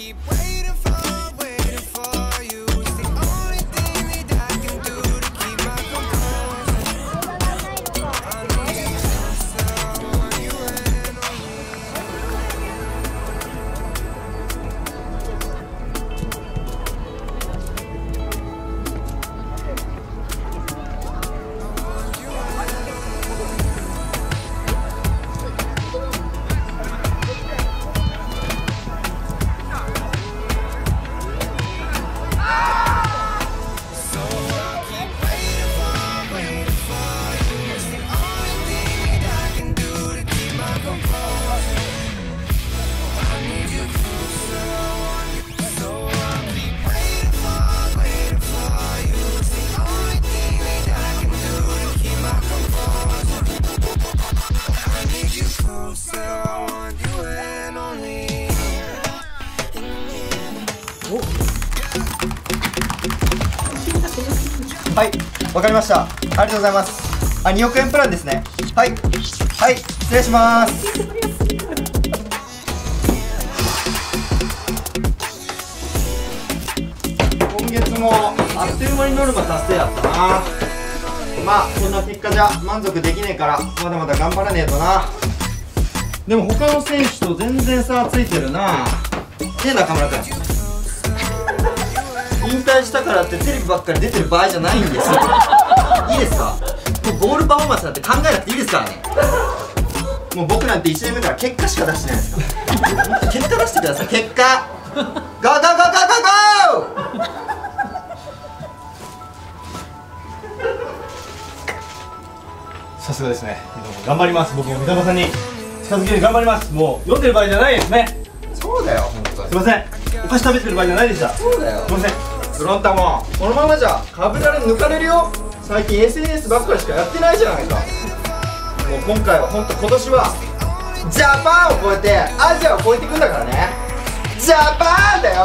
keep waiting for はいわかりました。ありがとうございます。あ2億円プランですね。はいはい失礼します。今月もあっという間にノルマ達成やったな。まあそんな結果じゃ満足できねえからまだまだ頑張らねえとな。でも他の選手と全然差ついてるな。ねえ中村君引退したからってテレビばっかり出てる場合じゃないんですよ。いいですか？もうゴールパフォーマンスなんて考えなくていいですからね。もう僕なんて1年目から結果しか出してないですから。結果出してください結果。ゴーゴーゴーゴーゴーゴー！さすがですね。頑張ります。僕も三田さんに近づける頑張ります。もう読んでる場合じゃないですね。そうだよ本当に。すいません。お菓子食べてる場合じゃないでした。すそうだよ。いませんフロンタもこのままじゃ株だれ抜かれるよ。最近 SNS ばっかりしかやってないじゃないか。もう今回は本当今年はジャパンを超えてアジアを超えていくんだからね。ジャパンだよ。